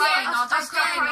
I'm not day Crying